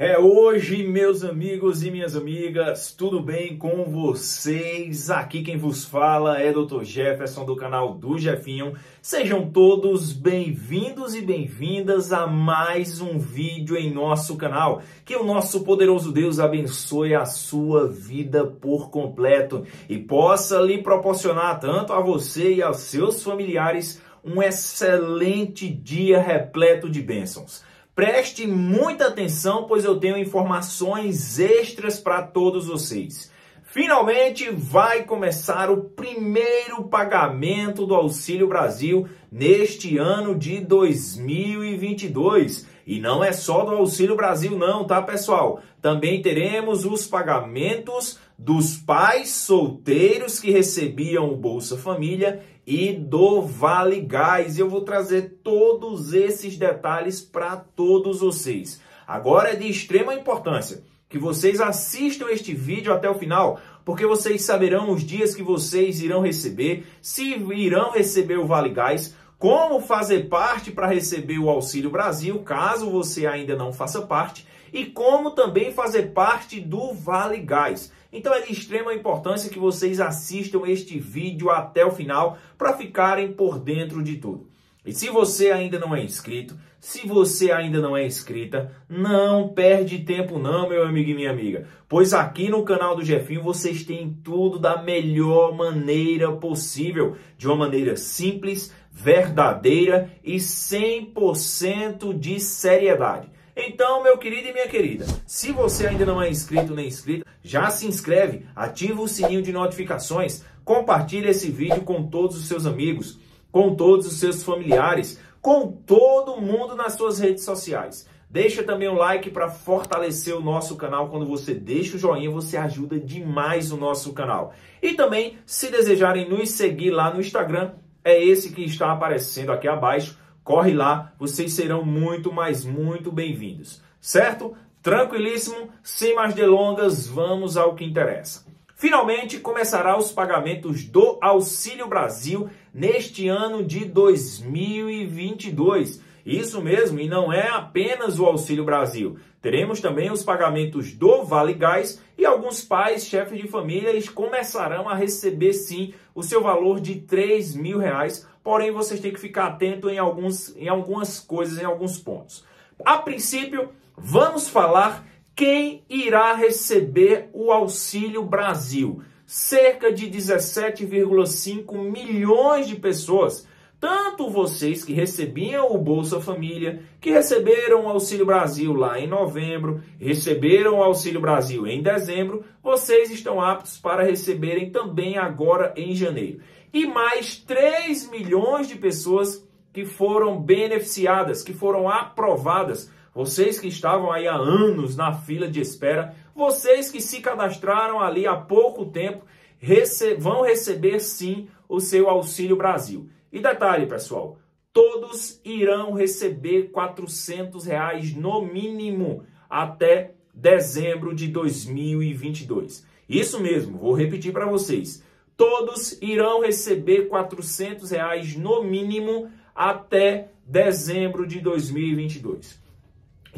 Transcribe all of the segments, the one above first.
É hoje, meus amigos e minhas amigas, tudo bem com vocês? Aqui quem vos fala é Dr. Jefferson do canal do Jefinho. Sejam todos bem-vindos e bem-vindas a mais um vídeo em nosso canal. Que o nosso poderoso Deus abençoe a sua vida por completo e possa lhe proporcionar tanto a você e aos seus familiares um excelente dia repleto de bênçãos. Preste muita atenção, pois eu tenho informações extras para todos vocês. Finalmente vai começar o primeiro pagamento do Auxílio Brasil neste ano de 2022. E não é só do Auxílio Brasil, não, tá, pessoal? Também teremos os pagamentos dos pais solteiros que recebiam o Bolsa Família e do Vale Gás. Eu vou trazer todos esses detalhes para todos vocês. Agora é de extrema importância que vocês assistam este vídeo até o final, porque vocês saberão os dias que vocês irão receber, se irão receber o Vale Gás, como fazer parte para receber o Auxílio Brasil, caso você ainda não faça parte, e como também fazer parte do Vale Gás. Então é de extrema importância que vocês assistam este vídeo até o final para ficarem por dentro de tudo. E se você ainda não é inscrito, se você ainda não é inscrita, não perde tempo não, meu amigo e minha amiga. Pois aqui no canal do Jefinho vocês têm tudo da melhor maneira possível. De uma maneira simples, verdadeira e 100% de seriedade. Então, meu querido e minha querida, se você ainda não é inscrito nem inscrita, já se inscreve, ativa o sininho de notificações, compartilhe esse vídeo com todos os seus amigos, com todos os seus familiares, com todo mundo nas suas redes sociais. Deixa também um like para fortalecer o nosso canal. Quando você deixa o joinha, você ajuda demais o nosso canal. E também, se desejarem nos seguir lá no Instagram, é esse que está aparecendo aqui abaixo Corre lá, vocês serão muito, mas muito bem-vindos. Certo? Tranquilíssimo, sem mais delongas, vamos ao que interessa. Finalmente começará os pagamentos do Auxílio Brasil neste ano de 2022. Isso mesmo, e não é apenas o Auxílio Brasil. Teremos também os pagamentos do Vale Gás e alguns pais, chefes de família, eles começarão a receber sim o seu valor de 3 mil reais porém vocês têm que ficar atento em, alguns, em algumas coisas, em alguns pontos. A princípio, vamos falar quem irá receber o Auxílio Brasil. Cerca de 17,5 milhões de pessoas. Tanto vocês que recebiam o Bolsa Família, que receberam o Auxílio Brasil lá em novembro, receberam o Auxílio Brasil em dezembro, vocês estão aptos para receberem também agora em janeiro e mais 3 milhões de pessoas que foram beneficiadas, que foram aprovadas. Vocês que estavam aí há anos na fila de espera, vocês que se cadastraram ali há pouco tempo, rece vão receber sim o seu Auxílio Brasil. E detalhe, pessoal, todos irão receber 400 reais no mínimo até dezembro de 2022. Isso mesmo, vou repetir para vocês todos irão receber 400 reais no mínimo até dezembro de 2022.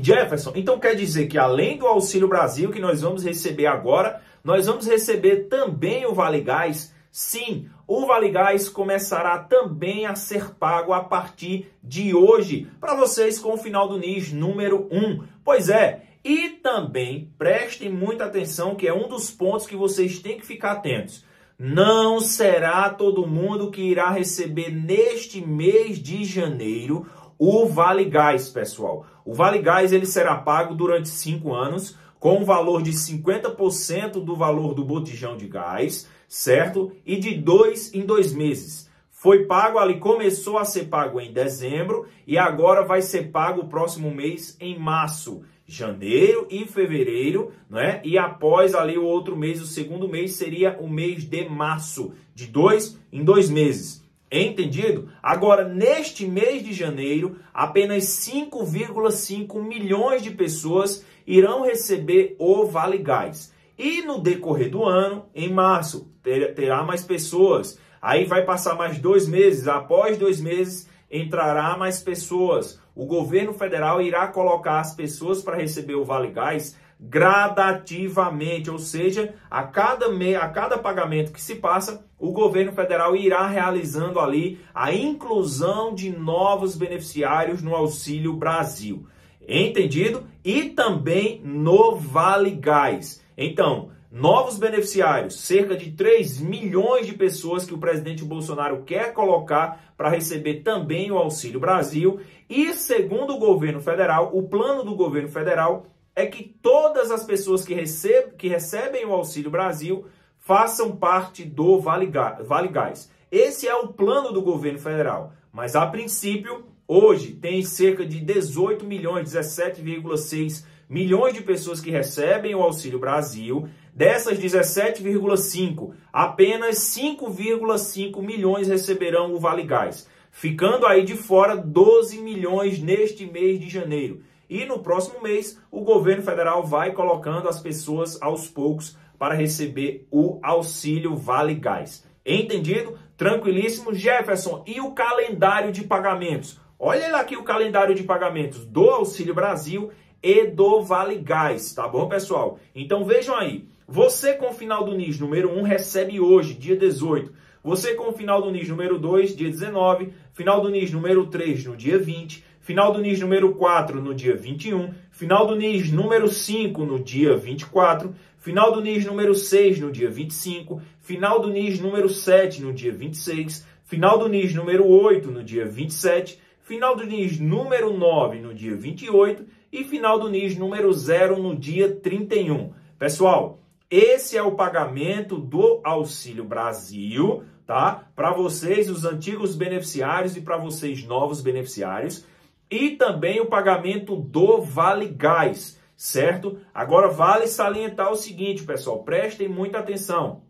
Jefferson, então quer dizer que além do Auxílio Brasil que nós vamos receber agora, nós vamos receber também o Vale Gás? Sim, o Vale Gás começará também a ser pago a partir de hoje, para vocês com o final do NIS número 1. Pois é, e também prestem muita atenção que é um dos pontos que vocês têm que ficar atentos. Não será todo mundo que irá receber neste mês de janeiro o Vale Gás, pessoal. O Vale Gás ele será pago durante cinco anos com um valor de 50% do valor do botijão de gás, certo? E de dois em dois meses. Foi pago ali, começou a ser pago em dezembro e agora vai ser pago o próximo mês em março janeiro e fevereiro, né? E após ali o outro mês, o segundo mês seria o mês de março, de dois em dois meses. Entendido? Agora, neste mês de janeiro, apenas 5,5 milhões de pessoas irão receber o Vale Gás. E no decorrer do ano, em março, terá mais pessoas. Aí vai passar mais dois meses. Após dois meses, entrará mais pessoas. O governo federal irá colocar as pessoas para receber o Vale Gás gradativamente, ou seja, a cada, me, a cada pagamento que se passa, o governo federal irá realizando ali a inclusão de novos beneficiários no Auxílio Brasil. Entendido? E também no Vale Gás. Então, novos beneficiários, cerca de 3 milhões de pessoas que o presidente Bolsonaro quer colocar para receber também o Auxílio Brasil. E segundo o governo federal, o plano do governo federal é que todas as pessoas que, receb que recebem o Auxílio Brasil façam parte do Vale, Gás. Esse é o plano do governo federal. Mas a princípio, hoje tem cerca de 18 milhões, 17,6 milhões de pessoas que recebem o Auxílio Brasil. Dessas 17,5, apenas 5,5 milhões receberão o Vale Gás, ficando aí de fora 12 milhões neste mês de janeiro. E no próximo mês, o governo federal vai colocando as pessoas aos poucos para receber o auxílio Vale Gás. Entendido? Tranquilíssimo. Jefferson, e o calendário de pagamentos? Olha aqui o calendário de pagamentos do Auxílio Brasil e do Vale Gás, tá bom, pessoal? Então vejam aí. Você com o final do NIS número 1 recebe hoje, dia 18. Você com o final do NIS número 2, dia 19. Final do NIS número 3, no dia 20 final do NIS número 4 no dia 21, final do NIS número 5 no dia 24, final do NIS número 6 no dia 25, final do NIS número 7 no dia 26, final do NIS número 8 no dia 27, final do NIS número 9 no dia 28 e final do NIS número 0 no dia 31. Pessoal, esse é o pagamento do Auxílio Brasil, tá? Para vocês, os antigos beneficiários e para vocês, novos beneficiários e também o pagamento do Vale Gás, certo? Agora vale salientar o seguinte, pessoal, prestem muita atenção.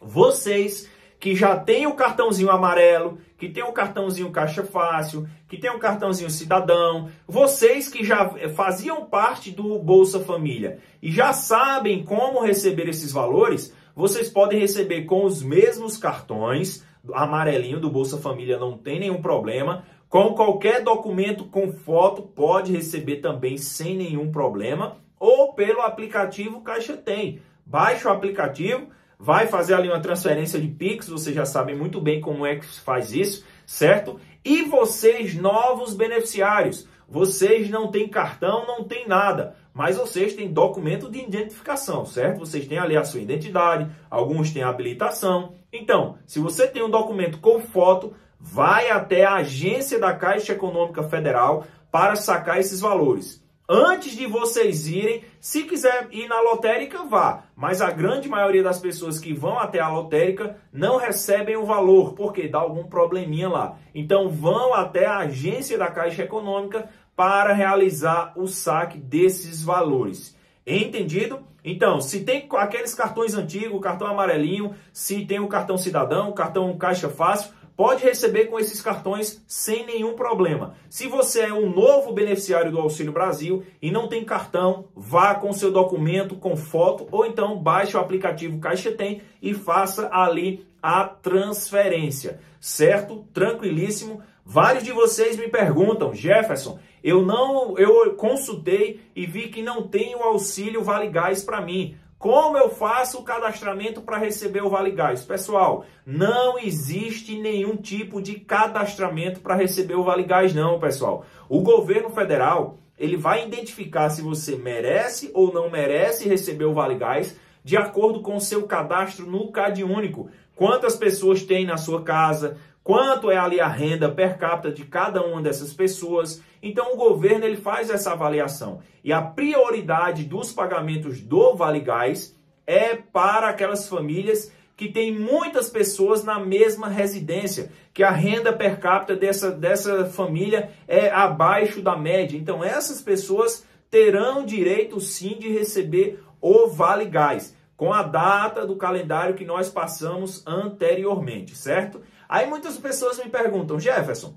Vocês que já têm o cartãozinho amarelo, que tem o cartãozinho Caixa Fácil, que tem o cartãozinho Cidadão, vocês que já faziam parte do Bolsa Família e já sabem como receber esses valores, vocês podem receber com os mesmos cartões, amarelinho do Bolsa Família não tem nenhum problema, com qualquer documento com foto, pode receber também sem nenhum problema, ou pelo aplicativo Caixa Tem. Baixa o aplicativo, vai fazer ali uma transferência de Pix, vocês já sabem muito bem como é que faz isso, certo? E vocês, novos beneficiários, vocês não têm cartão, não tem nada, mas vocês têm documento de identificação, certo? Vocês têm ali a sua identidade, alguns têm habilitação. Então, se você tem um documento com foto, vai até a agência da Caixa Econômica Federal para sacar esses valores. Antes de vocês irem, se quiser ir na lotérica, vá. Mas a grande maioria das pessoas que vão até a lotérica não recebem o valor, porque dá algum probleminha lá. Então vão até a agência da Caixa Econômica para realizar o saque desses valores. Entendido? Então, se tem aqueles cartões antigos, cartão amarelinho, se tem o cartão cidadão, cartão caixa fácil, pode receber com esses cartões sem nenhum problema. Se você é um novo beneficiário do Auxílio Brasil e não tem cartão, vá com seu documento com foto ou então baixe o aplicativo Caixa Tem e faça ali a transferência, certo? Tranquilíssimo. Vários de vocês me perguntam, Jefferson, eu não, eu consultei e vi que não tem o auxílio Vale Gás para mim. Como eu faço o cadastramento para receber o Vale Gás? Pessoal, não existe nenhum tipo de cadastramento para receber o Vale Gás, não, pessoal. O governo federal ele vai identificar se você merece ou não merece receber o Vale Gás de acordo com o seu cadastro no CAD único. Quantas pessoas tem na sua casa, quanto é ali a renda per capita de cada uma dessas pessoas. Então o governo ele faz essa avaliação e a prioridade dos pagamentos do Vale Gás é para aquelas famílias que têm muitas pessoas na mesma residência, que a renda per capita dessa, dessa família é abaixo da média. Então essas pessoas terão direito sim de receber o Vale Gás com a data do calendário que nós passamos anteriormente, certo? Aí muitas pessoas me perguntam, Jefferson,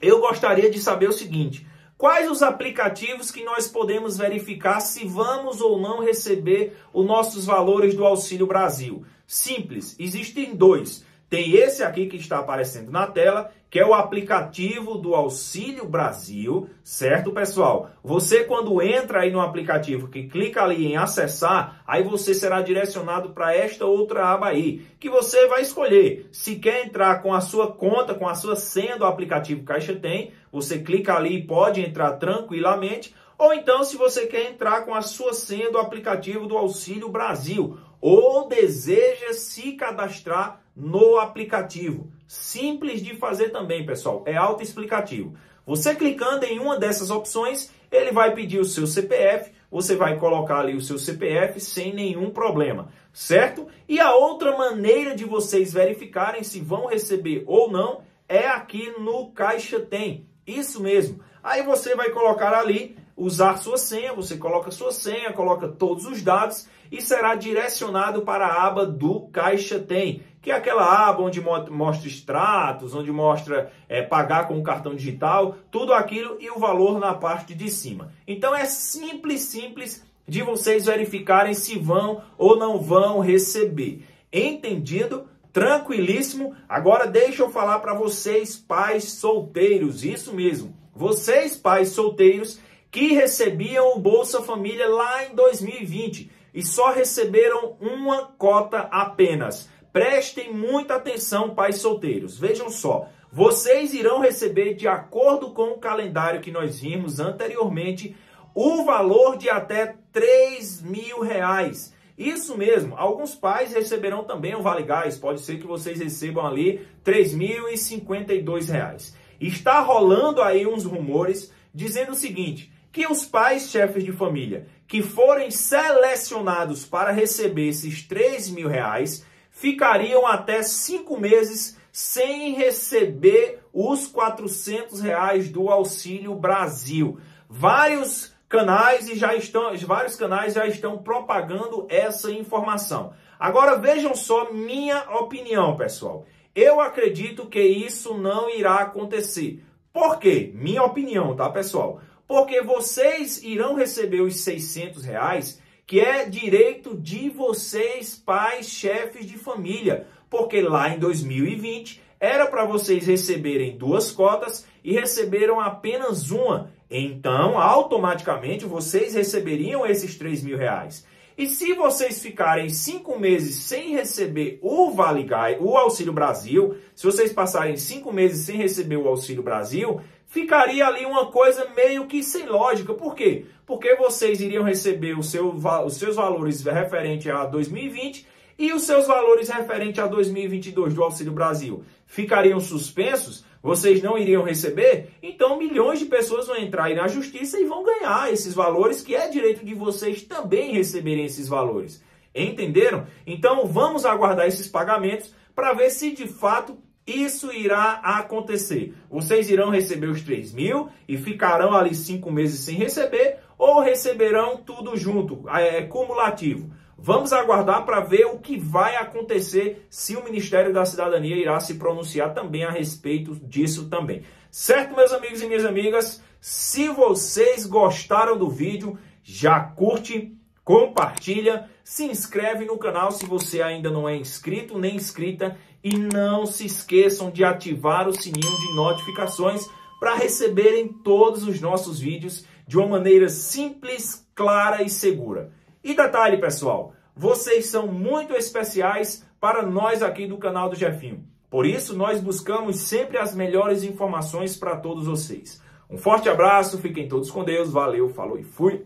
eu gostaria de saber o seguinte: quais os aplicativos que nós podemos verificar se vamos ou não receber os nossos valores do Auxílio Brasil? Simples, existem dois. Tem esse aqui que está aparecendo na tela, que é o aplicativo do Auxílio Brasil, certo, pessoal? Você, quando entra aí no aplicativo, que clica ali em acessar, aí você será direcionado para esta outra aba aí, que você vai escolher. Se quer entrar com a sua conta, com a sua senha do aplicativo Caixa Tem, você clica ali e pode entrar tranquilamente, ou então, se você quer entrar com a sua senha do aplicativo do Auxílio Brasil, ou deseja se cadastrar no aplicativo. Simples de fazer também, pessoal. É autoexplicativo. Você clicando em uma dessas opções, ele vai pedir o seu CPF, você vai colocar ali o seu CPF sem nenhum problema, certo? E a outra maneira de vocês verificarem se vão receber ou não é aqui no Caixa Tem. Isso mesmo. Aí você vai colocar ali usar sua senha, você coloca sua senha, coloca todos os dados e será direcionado para a aba do Caixa Tem, que é aquela aba onde mostra extratos, onde mostra é, pagar com o cartão digital, tudo aquilo e o valor na parte de cima. Então é simples, simples de vocês verificarem se vão ou não vão receber. Entendido? Tranquilíssimo? Agora deixa eu falar para vocês, pais solteiros, isso mesmo. Vocês, pais solteiros, que recebiam o Bolsa Família lá em 2020 e só receberam uma cota apenas. Prestem muita atenção, pais solteiros. Vejam só, vocês irão receber, de acordo com o calendário que nós vimos anteriormente, o valor de até 3 mil reais. Isso mesmo, alguns pais receberão também o Vale Gás, pode ser que vocês recebam ali R$ 3.052. Está rolando aí uns rumores dizendo o seguinte, que os pais chefes de família que forem selecionados para receber esses 3 mil reais ficariam até cinco meses sem receber os 400 reais do Auxílio Brasil. Vários canais e já estão, vários canais já estão propagando essa informação. Agora vejam só minha opinião, pessoal. Eu acredito que isso não irá acontecer. Por quê? Minha opinião, tá, pessoal? porque vocês irão receber os 600 reais, que é direito de vocês, pais, chefes de família, porque lá em 2020 era para vocês receberem duas cotas e receberam apenas uma. Então, automaticamente, vocês receberiam esses 3 mil reais. E se vocês ficarem cinco meses sem receber o Vale Gai, o Auxílio Brasil, se vocês passarem cinco meses sem receber o Auxílio Brasil, ficaria ali uma coisa meio que sem lógica. Por quê? Porque vocês iriam receber seu, os seus valores referente a 2020 e os seus valores referente a 2022 do Auxílio Brasil ficariam suspensos, vocês não iriam receber, então milhões de pessoas vão entrar aí na justiça e vão ganhar esses valores, que é direito de vocês também receberem esses valores. Entenderam? Então vamos aguardar esses pagamentos para ver se de fato isso irá acontecer. Vocês irão receber os 3 mil e ficarão ali cinco meses sem receber, ou receberão tudo junto, é, é cumulativo. Vamos aguardar para ver o que vai acontecer se o Ministério da Cidadania irá se pronunciar também a respeito disso também. Certo, meus amigos e minhas amigas? Se vocês gostaram do vídeo, já curte, compartilha, se inscreve no canal se você ainda não é inscrito nem inscrita e não se esqueçam de ativar o sininho de notificações para receberem todos os nossos vídeos de uma maneira simples, clara e segura. E detalhe, pessoal, vocês são muito especiais para nós aqui do canal do Jefinho. Por isso, nós buscamos sempre as melhores informações para todos vocês. Um forte abraço, fiquem todos com Deus, valeu, falou e fui!